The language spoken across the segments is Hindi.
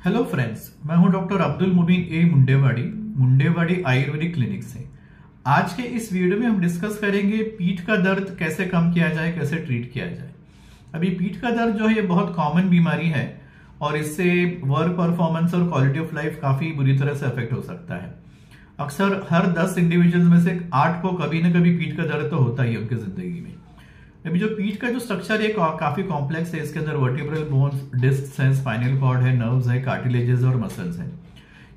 हेलो फ्रेंड्स मैं हूँ doctor Abdul Mubeen A Mundewadi Mundewadi ayurvedic clinic से। आज के इस वीडियो में हम डिस्कस करेंगे पीठ का दर्द कैसे कम किया जाए, कैसे ट्रीट किया जाए। अभी पीठ का दर्द जो है, ये बहुत कॉमन बीमारी है और इससे वर्क परफॉर्मेंस और क्वालिटी ऑफ़ लाइफ काफ़ी बुरी तरह से अफेक्ट हो सकता है। अक्सर हर दस इंडिविजुअल में से आठ को कभी ना कभी पीठ का दर्द तो होता ही उनकी ज़िंदगी में। अभी जो पीठ का जो स्ट्रक्चर है काफ़ी कॉम्प्लेक्स है, इसके अंदर वर्टिब्रल बोन्स डिस्क है स्पाइनल कॉर्ड है नर्व्स है कार्टिलेजेस और मसल्स है।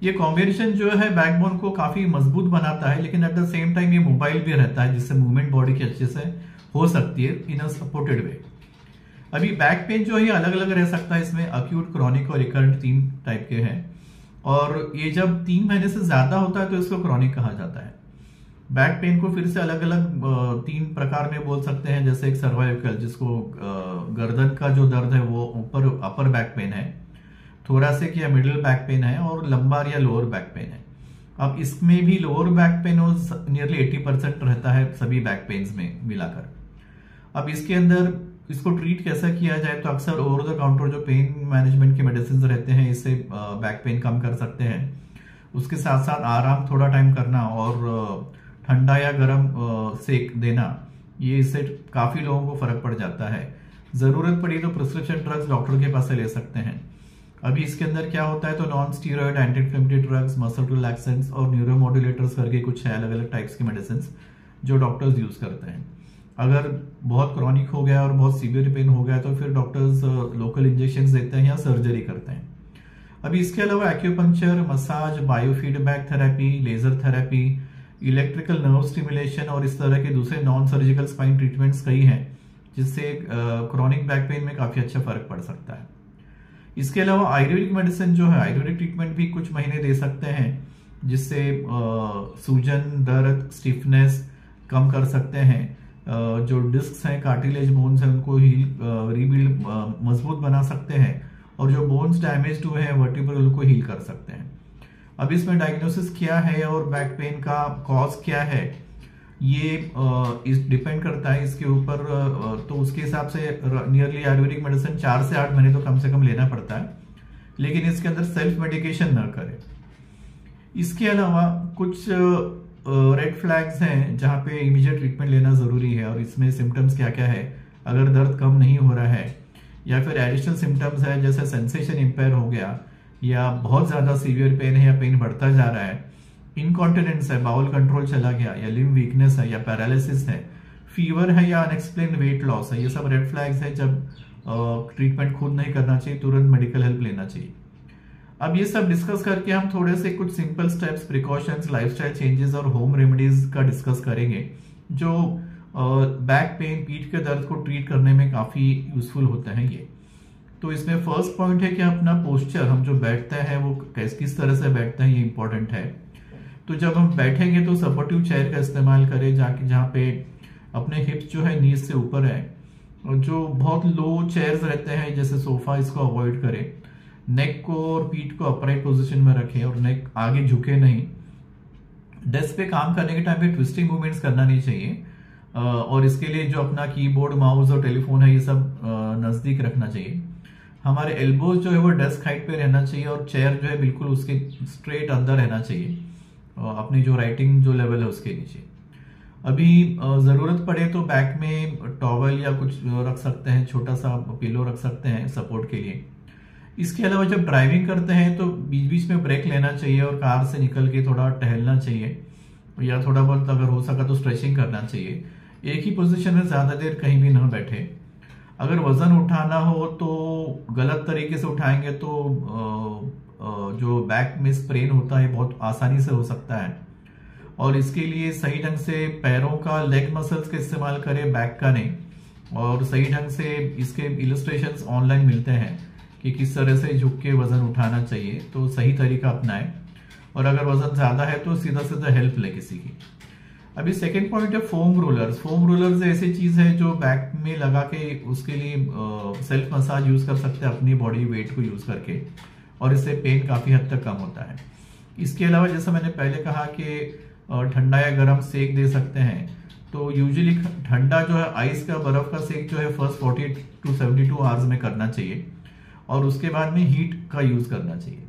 ये कॉम्बिनेशन जो है बैकबोन को काफ़ी मज़बूत बनाता है, लेकिन एट द सेम टाइम ये मोबाइल भी रहता है, जिससे मूवमेंट बॉडी की अच्छे से हो सकती है इन अ सपोर्टेड वे अभी बैक पेन जो है अलग अलग रह सकता है, इसमें अक्यूट क्रॉनिक और रिकरेंट तीन टाइप के हैं। और ये जब तीन महीने से ज़्यादा होता है तो इसको क्रॉनिक कहा जाता है। बैक पेन को फिर से अलग अलग तीन प्रकार में बोल सकते हैं, जैसे एक सर्वाइकल जिसको गर्दन का जो दर्द है वो ऊपर अपर बैक पेन है थोरासिक या मिडिल बैक पेन है और लंबार या लोअर बैक पेन है। अब इसमें भी lower back pain nearly eighty percent रहता है सभी बैक पेन्स में मिलाकर। अब इसके अंदर इसको ट्रीट कैसा किया जाए तो अक्सर ओवर द काउंटर जो पेन मैनेजमेंट के मेडिसिन रहते हैं, इससे बैक पेन कम कर सकते हैं। उसके साथ साथ आराम थोड़ा टाइम करना और ठंडा या गर्म सेक देना, ये इससे काफ़ी लोगों को फ़र्क पड़ जाता है। ज़रूरत पड़ी तो प्रिस्क्रिप्शन ड्रग्स डॉक्टर के पास से ले सकते हैं। अभी इसके अंदर क्या होता है तो non steroid anti inflammatory drugs muscle relaxants और न्यूरोमोड्यूलेटर्स करके कुछ है अलग अलग टाइप्स के मेडिसिन जो डॉक्टर्स यूज़ करते हैं। अगर बहुत क्रॉनिक हो गया और बहुत सीवियर पेन हो गया तो फिर डॉक्टर्स लोकल इंजेक्शन देते हैं या सर्जरी करते हैं। अभी इसके अलावा acupuncture massage biofeedback therapy laser therapy electrical nerve stimulation और इस तरह के दूसरे नॉन सर्जिकल स्पाइन ट्रीटमेंट्स कई हैं, जिससे क्रॉनिक बैक पेन में काफ़ी अच्छा फ़र्क पड़ सकता है। इसके अलावा आयुर्वेदिक मेडिसिन जो है, आयुर्वेदिक ट्रीटमेंट भी कुछ महीने दे सकते हैं, जिससे सूजन, दर्द स्टिफनेस कम कर सकते हैं। जो डिस्क हैं कार्टिलेज बोन्स हैं, उनको हील रीबिल्ड मज़बूत बना सकते हैं, और जो बोन्स डैमेज हुए हैं वर्टिब्रल को हील कर सकते हैं। अब इसमें डायग्नोसिस क्या है और बैक पेन का कॉज क्या है? ये इस डिपेंड करता है इसके ऊपर तो उसके हिसाब से नियरली आयुर्वेदिक मेडिसिन चार से आठ महीने तो कम से कम लेना पड़ता है। लेकिन इसके अंदर सेल्फ मेडिकेशन न करे। इसके अलावा कुछ रेड फ्लैग्स हैं जहाँ पे इमीडिएट ट्रीटमेंट लेना ज़रूरी है और इसमें सिम्टम्स क्या क्या है। अगर दर्द कम नहीं हो रहा है या फिर एडिशनल सिम्टम्स है, जैसे सेंसेशन इम्पेयर हो गया या बहुत ज़्यादा सीवियर पेन है या पेन बढ़ता जा रहा है इनकॉन्टिनेंस है बाउल कंट्रोल चला गया, या लिम वीकनेस है, या पैरालिसिस है फीवर है या अनएक्सप्लेन वेट लॉस है, ये सब रेड फ्लैग्स है जब ट्रीटमेंट खुद नहीं करना चाहिए, तुरंत मेडिकल हेल्प लेना चाहिए। अब ये सब डिस्कस करके हम थोड़े से कुछ simple steps precautions lifestyle changes और होम रेमेडीज का डिस्कस करेंगे, जो बैक पेन पीठ के दर्द को ट्रीट करने में काफ़ी यूजफुल होते हैं ये। तो इसमें फ़र्स्ट पॉइंट है कि अपना पोस्चर हम जो बैठते हैं, वो कैस, किस तरह से बैठते हैं, ये इंपॉर्टेंट है। तो जब हम बैठेंगे तो सपोर्टिव चेयर का इस्तेमाल करें, जाके, जहाँ पे अपने हिप्स जो है नीज से ऊपर है। और जो बहुत लो चेयर्स रहते हैं, जैसे सोफा इसको अवॉइड करें। नेक को और पीठ को अपराइट पोजिशन में रखें, और नेक आगे झुके नहीं। डेस्क पे काम करने के टाइम पे ट्विस्टिंग मूवमेंट्स करना नहीं चाहिए। और इसके लिए जो अपना कीबोर्ड माउस और टेलीफोन है, ये सब नज़दीक रखना चाहिए। हमारे एल्बोज जो है वो डेस्क हाइट पे रहना चाहिए और चेयर जो है बिल्कुल उसके स्ट्रेट अंदर रहना चाहिए। अपनी जो राइटिंग जो लेवल है उसके नीचे। अभी ज़रूरत पड़े तो बैक में टॉवल या कुछ रख सकते हैं, छोटा सा पिलो रख सकते हैं सपोर्ट के लिए। इसके अलावा जब ड्राइविंग करते हैं तो बीच बीच में ब्रेक लेना चाहिए और कार से निकल के थोड़ा टहलना चाहिए। या थोड़ा बहुत अगर हो सका तो स्ट्रेचिंग करना चाहिए। एक ही पोजीशन में ज़्यादा देर कहीं भी ना बैठे। अगर वज़न उठाना हो तो गलत तरीके से उठाएँगे तो जो बैक में स्प्रेन होता है, बहुत आसानी से हो सकता है। और इसके लिए सही ढंग से पैरों का लेग मसल्स का इस्तेमाल करें बैक का नहीं। और सही ढंग से इसके इलस्ट्रेशन ऑनलाइन मिलते हैं कि किस तरह से झुक के वज़न उठाना चाहिए। तो सही तरीका अपनाएँ। और अगर वज़न ज़्यादा है तो सीधा सीधा हेल्प ले किसी की। अभी सेकेंड पॉइंट है फोम रोलर्स फोम रोलर्स ऐसी चीज़ है जो बैक में लगा के उसके लिए सेल्फ मसाज यूज़ कर सकते हैं अपनी बॉडी वेट को यूज़ करके, और इससे पेन काफ़ी हद तक कम होता है। इसके अलावा जैसा मैंने पहले कहा कि ठंडा या गर्म सेक दे सकते हैं तो यूजुअली ठंडा जो है आइस का, बर्फ़ का सेक जो है first forty to seventy two hours में करना चाहिए, और उसके बाद में हीट का यूज़ करना चाहिए।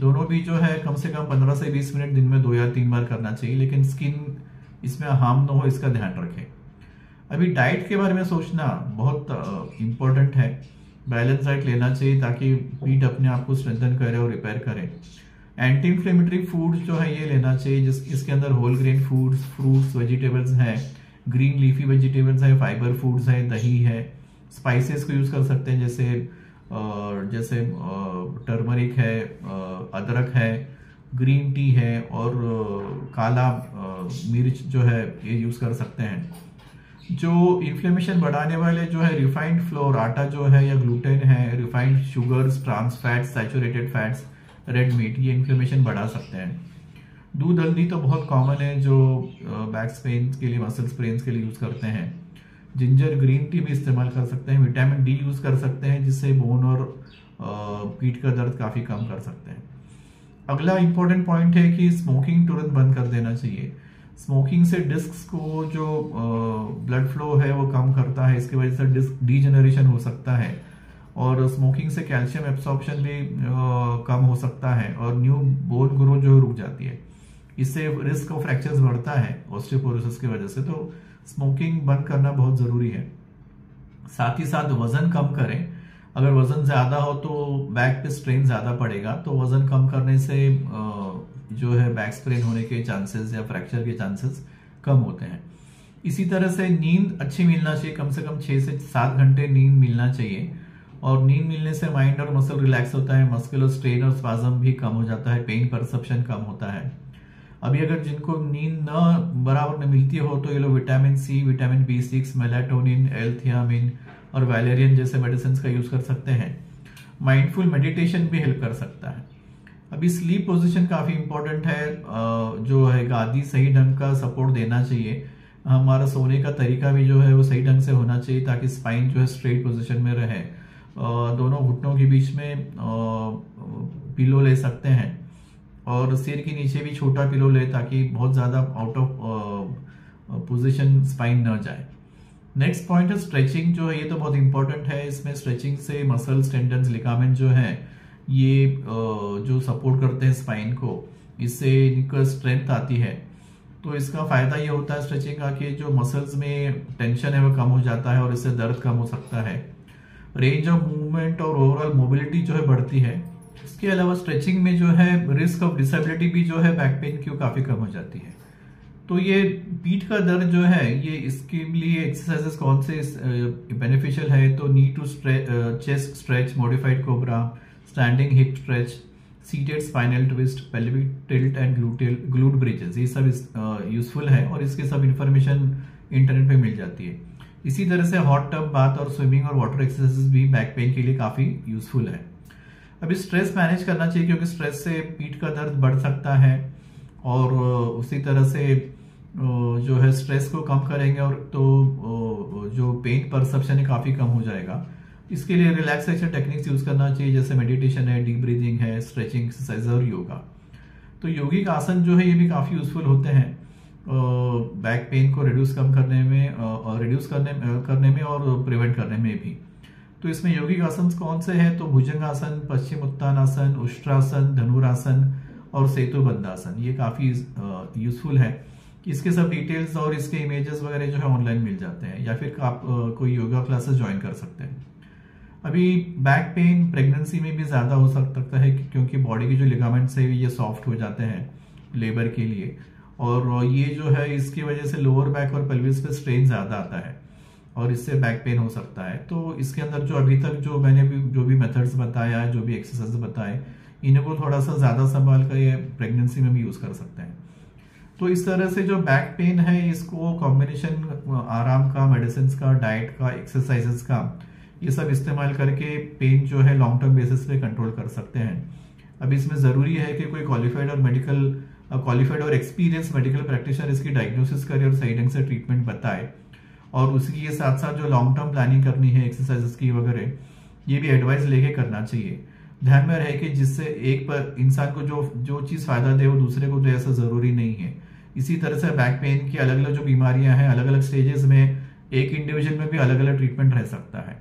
दोनों भी जो है, कम से कम 15 से 20 मिनट दिन में दो या तीन बार करना चाहिए, लेकिन स्किन इसमें हार्म ना हो इसका ध्यान रखें। अभी डाइट के बारे में सोचना बहुत इंपॉर्टेंट है। बैलेंस डाइट लेना चाहिए ताकि पीठ अपने आप को स्ट्रेंथन करे और रिपेयर करे। एंटी इन्फ्लेमेटरी फ़ूड जो है ये लेना चाहिए, जिस, इसके अंदर whole grain foods fruits vegetables हैं। ग्रीन लीफी वेजिटेबल्स हैं फाइबर फूड्स हैं, दही है। स्पाइसेस को यूज़ कर सकते हैं, जैसे जैसे टर्मरिक है अदरक है। ग्रीन टी है और काला मिर्च जो है ये यूज़ कर सकते हैं। जो इन्फ्लेमेशन बढ़ाने वाले जो है रिफाइंड फ्लोर आटा जो है या ग्लूटेन है refined sugars trans fats saturated fats red meat ये इन्फ्लेमेशन बढ़ा सकते हैं। दूध, हल्दी तो बहुत कॉमन है जो बैक पेन के लिए मसल स्प्रेन के लिए यूज़ करते हैं। जिंजर ग्रीन टी भी इस्तेमाल कर सकते हैं विटामिन डी यूज़ कर सकते हैं, जिससे बोन और पीठ का दर्द काफ़ी कम कर सकते हैं। अगला इंपॉर्टेंट पॉइंट है कि स्मोकिंग तुरंत बंद कर देना चाहिए। स्मोकिंग से डिस्क को जो ब्लड फ्लो है, वो कम करता है, इसकी वजह से डिस्क डीजेनरेशन हो सकता है। और स्मोकिंग से कैल्शियम एब्सॉर्प्शन भी कम हो सकता है और न्यू बोन ग्रोथ जो रुक जाती है। इससे रिस्क ऑफ़ फ्रैक्चर्स बढ़ता है ऑस्टियोपोरोसिस की वजह से। तो स्मोकिंग बंद करना बहुत ज़रूरी है। साथ ही साथ वज़न कम करें। अगर वज़न ज़्यादा हो तो बैक पे स्ट्रेन ज़्यादा पड़ेगा। तो वज़न कम करने से जो है बैक स्प्रेन होने के चांसेस या फ्रैक्चर के चांसेस कम होते हैं। इसी तरह से नींद अच्छी मिलना चाहिए, कम से कम छह से सात घंटे नींद मिलना चाहिए। और नींद मिलने से माइंड और मसल रिलैक्स होता है मस्कुलर स्ट्रेन और स्पाजम भी कम हो जाता है पेन परसेप्शन कम होता है। अभी अगर जिनको नींद न, बराबर न मिलती हो तो ये लोग vitamin C vitamin B six melatonin L theanine और वैलेरियन जैसे मेडिसिन का यूज़ कर सकते हैं। माइंडफुल मेडिटेशन भी हेल्प कर सकता है। अभी स्लीप पोजीशन काफ़ी इंपॉर्टेंट है जो है गादी सही ढंग का सपोर्ट देना चाहिए। हमारा सोने का तरीका भी जो है वो सही ढंग से होना चाहिए ताकि स्पाइन जो है स्ट्रेट पोजीशन में रहे। दोनों घुटनों के बीच में पिलो ले सकते हैं। और सिर के नीचे भी छोटा पिलो ले ताकि बहुत ज़्यादा आउट ऑफ़ पोजीशन स्पाइन न जाए। नेक्स्ट पॉइंट है स्ट्रेचिंग जो है, ये तो बहुत इंपॉर्टेंट है। इसमें स्ट्रेचिंग से मसल्स टेंडन्स लिकामेंट जो है ये जो सपोर्ट करते हैं स्पाइन को, इससे इनका स्ट्रेंथ आती है। तो इसका फ़ायदा ये होता है स्ट्रेचिंग का कि जो मसल्स में टेंशन है वो कम हो जाता है और इससे दर्द कम हो सकता है। रेंज ऑफ़ मूवमेंट और ओवरऑल मोबिलिटी जो है बढ़ती है। इसके अलावा स्ट्रेचिंग में जो है रिस्क ऑफ़ डिसेबिलिटी भी जो है बैक पेन की काफ़ी कम हो जाती है। तो ये पीठ का दर्द जो है, ये इसके लिए एक्सरसाइजेस कौन से बेनिफिशियल है? तो knee to chest stretch modified cobra standing hip stretch seated spinal twist pelvic tilt and gluteal glute bridges ये सब यूजफुल है और इसके सब इंफॉर्मेशन इंटरनेट पे मिल जाती है। इसी तरह से हॉट टब बाथ और स्विमिंग और वाटर एक्सरसाइजेस भी बैक पेन के लिए काफ़ी यूजफुल है। अभी स्ट्रेस मैनेज करना चाहिए क्योंकि स्ट्रेस से पीठ का दर्द बढ़ सकता है और उसी तरह से जो है स्ट्रेस को कम करेंगे और तो जो पेन परसेप्शन है काफ़ी कम हो जाएगा। इसके लिए रिलैक्सेशन टेक्निक्स यूज़ करना चाहिए, जैसे मेडिटेशन है डीप ब्रीदिंग है स्ट्रेचिंग एक्सरसाइज और योगा तो योगिक आसन जो है, ये भी काफ़ी यूजफुल होते हैं बैक पेन को रिड्यूस कम करने में और रिड्यूस करने करने में और प्रिवेंट करने में भी. तो इसमें योगिक आसन कौन से हैं? तो भुजंग आसन, पश्चिम उत्तानासन उष्ट्रासन धनुरासन और सेतु बंदासन ये काफ़ी यूजफुल है. इसके सब डिटेल्स और इसके इमेजेस वगैरह जो है ऑनलाइन मिल जाते हैं. या फिर आप कोई योगा क्लासेस ज्वाइन कर सकते हैं. अभी बैक पेन प्रेगनेंसी में भी ज़्यादा हो सकता है क्योंकि बॉडी के जो लिगामेंट्स है ये सॉफ्ट हो जाते हैं लेबर के लिए। और ये जो है, इसकी वजह से लोअर बैक और पेल्विस पे स्ट्रेन ज़्यादा आता है और इससे बैक पेन हो सकता है। तो इसके अंदर जो अभी तक जो मैंने भी जो भी मेथड्स बताया, जो भी एक्सरसाइज बताए, इन्हें इनको थोड़ा सा ज़्यादा संभाल कर ये प्रेगनेंसी में भी यूज़ कर सकते हैं। तो इस तरह से जो बैक पेन है, इसको कॉम्बिनेशन आराम का मेडिसिन का डाइट का एक्सरसाइजेस का ये सब इस्तेमाल करके पेन जो है लॉन्ग टर्म बेसिस पे कंट्रोल कर सकते हैं। अब इसमें ज़रूरी है कि कोई क्वालिफाइड और मेडिकल क्वालिफाइड और एक्सपीरियंस मेडिकल प्रैक्टिशनर इसकी डायग्नोसिस करे और सही ढंग से ट्रीटमेंट बताए। और उसकी ये साथ साथ जो लॉन्ग टर्म प्लानिंग करनी है एक्सरसाइजेस की वगैरह, ये भी एडवाइस लेके करना चाहिए। ध्यान में रहे कि जिससे एक पर, इंसान को जो जो चीज़ फ़ायदा दे वो दूसरे को तो ऐसा ज़रूरी नहीं है। इसी तरह से बैक पेन की अलग अलग जो बीमारियाँ हैं अलग अलग स्टेजेस में एक इंडिविजुअल में भी अलग अलग ट्रीटमेंट रह सकता है।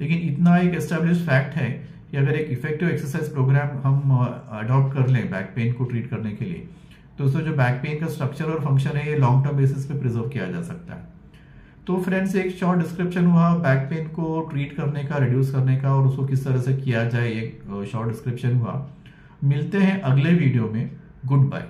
लेकिन इतना एक एस्टेब्लिश फैक्ट है कि अगर एक इफ़ेक्टिव एक्सरसाइज प्रोग्राम हम अडॉप्ट कर लें बैक पेन को ट्रीट करने के लिए तो उसमें जो बैक पेन का स्ट्रक्चर और फ़ंक्शन है, ये लॉन्ग टर्म बेसिस पे प्रिजर्व किया जा सकता है। तो फ्रेंड्स एक शॉर्ट डिस्क्रिप्शन हुआ बैक पेन को ट्रीट करने का रिड्यूस करने का और उसको किस तरह से किया जाए एक शॉर्ट डिस्क्रिप्शन हुआ। मिलते हैं अगले वीडियो में। Good bye